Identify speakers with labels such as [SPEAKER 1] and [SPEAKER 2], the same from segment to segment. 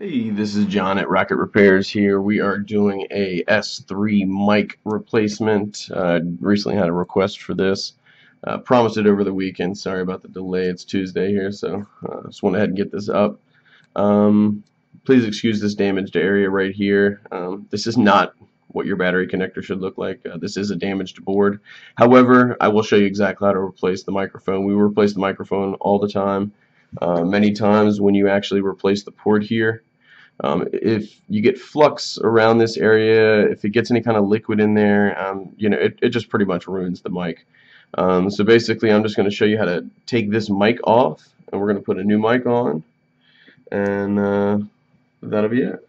[SPEAKER 1] Hey, this is John at RockIT Repairs here. We are doing a S3 mic replacement. Uh, recently had a request for this. Uh, promised it over the weekend. Sorry about the delay. It's Tuesday here, so uh, just went ahead and get this up. Um, please excuse this damaged area right here. Um, this is not what your battery connector should look like. Uh, this is a damaged board. However, I will show you exactly how to replace the microphone. We replace the microphone all the time. Uh, many times when you actually replace the port here, um, if you get flux around this area, if it gets any kind of liquid in there, um, you know, it, it just pretty much ruins the mic. Um, so basically, I'm just going to show you how to take this mic off, and we're going to put a new mic on, and uh, that'll be it.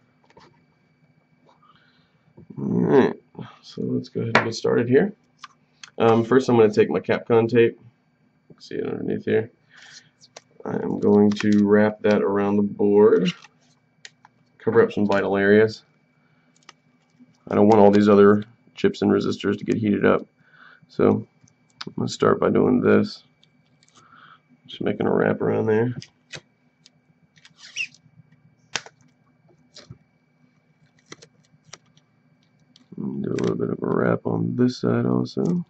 [SPEAKER 1] Alright, so let's go ahead and get started here. Um, first, I'm going to take my Kapton tape. See it underneath here. I'm going to wrap that around the board, cover up some vital areas. I don't want all these other chips and resistors to get heated up. So I'm going to start by doing this. Just making a wrap around there. Do a little bit of a wrap on this side also.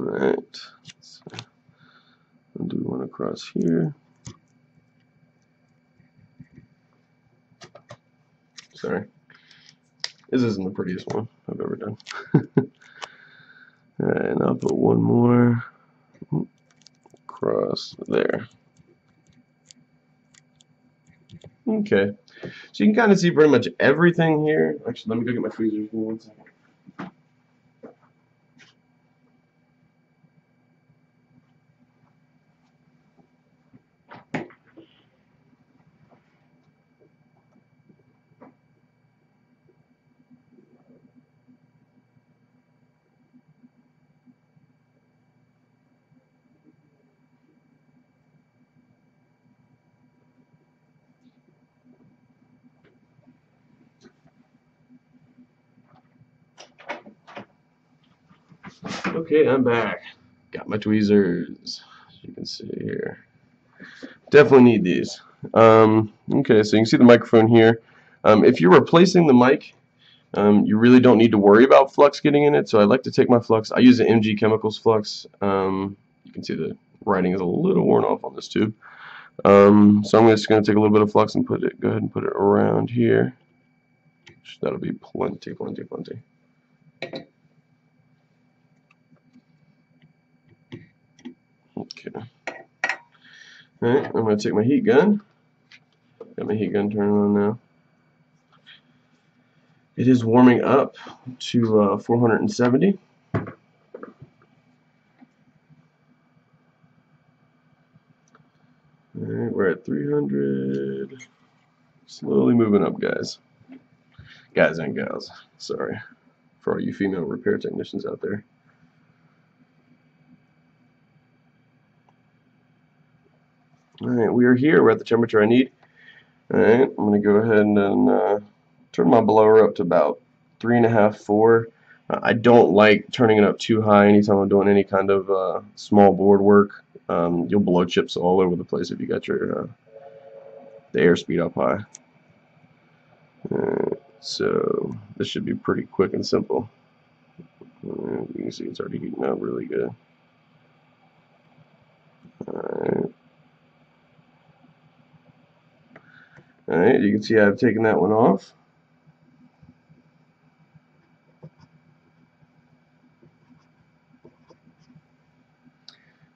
[SPEAKER 1] Alright, so I'll do one across here. Sorry. This isn't the prettiest one I've ever done. And I'll put one more across there. Okay, so you can kind of see pretty much everything here. Actually, let me go get my tweezers for one second. Okay, I'm back. Got my tweezers, as you can see here. Definitely need these. Um, okay, so you can see the microphone here. Um, if you're replacing the mic, um, you really don't need to worry about flux getting in it. So I like to take my flux. I use an MG Chemicals flux. Um, you can see the writing is a little worn off on this tube. Um, so I'm just going to take a little bit of flux and put it. Go ahead and put it around here. That'll be plenty, plenty, plenty. Okay. Alright, I'm going to take my heat gun. Got my heat gun turned on now. It is warming up to uh, 470. Alright, we're at 300. Slowly moving up, guys. Guys and gals. Sorry for all you female repair technicians out there. Alright, we are here. We're at the temperature I need. Alright, I'm going to go ahead and uh, turn my blower up to about three and a half, four. Uh, I don't like turning it up too high anytime I'm doing any kind of uh, small board work. Um, you'll blow chips all over the place if you got your uh, the airspeed up high. so this should be pretty quick and simple. you can see it's already heating up really good. Alright. You can see I've taken that one off.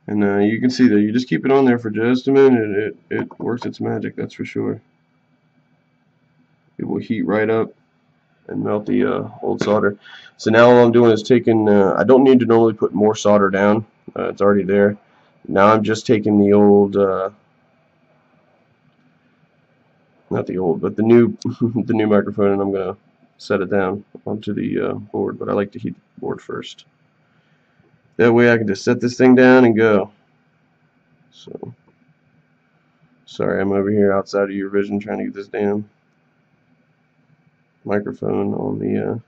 [SPEAKER 1] And uh, you can see that you just keep it on there for just a minute, it, it works its magic, that's for sure. It will heat right up and melt the uh, old solder. So now all I'm doing is taking, uh, I don't need to normally put more solder down, uh, it's already there. Now I'm just taking the old uh, not the old, but the new the new microphone, and I'm gonna set it down onto the uh, board. But I like to heat the board first. That way I can just set this thing down and go. So Sorry, I'm over here outside of your vision trying to get this damn microphone on the uh,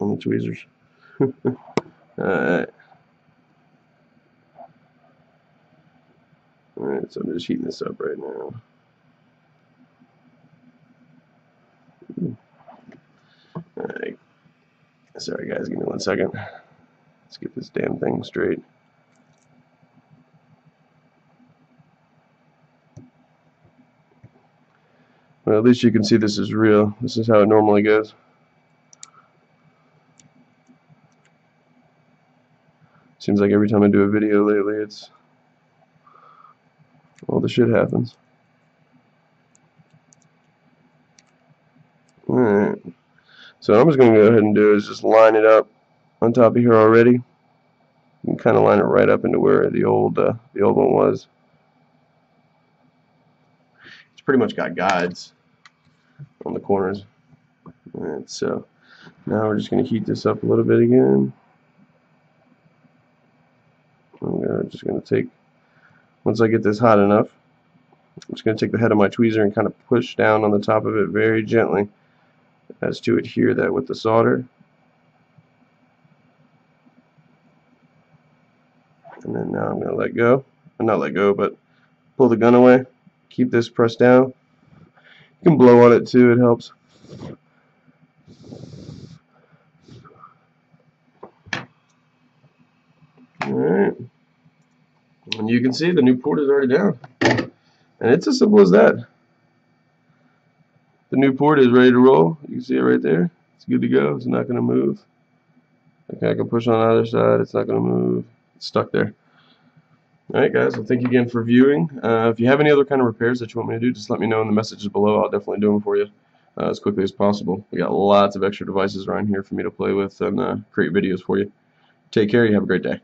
[SPEAKER 1] on the tweezers. Alright. Alright, so I'm just heating this up right now. Alright. Sorry guys, give me one second. Let's get this damn thing straight. Well, at least you can see this is real. This is how it normally goes. Seems like every time I do a video lately, it's all the shit happens. Alright. So I'm just going to go ahead and do is just line it up on top of here already. You kind of line it right up into where the old uh, the old one was. It's pretty much got guides on the corners. Alright, so now we're just going to heat this up a little bit again. I'm just going to take, once I get this hot enough, I'm just going to take the head of my tweezer and kind of push down on the top of it very gently as to adhere that with the solder. And then now I'm going to let go. not let go, but pull the gun away. Keep this pressed down. You can blow on it too, it helps. Alright. And you can see the new port is already down. And it's as simple as that. The new port is ready to roll. You can see it right there. It's good to go. It's not going to move. Okay, I can push on either side. It's not going to move. It's stuck there. Alright guys, well thank you again for viewing. Uh, if you have any other kind of repairs that you want me to do, just let me know in the messages below. I'll definitely do them for you uh, as quickly as possible. We got lots of extra devices around here for me to play with and uh, create videos for you. Take care. You have a great day.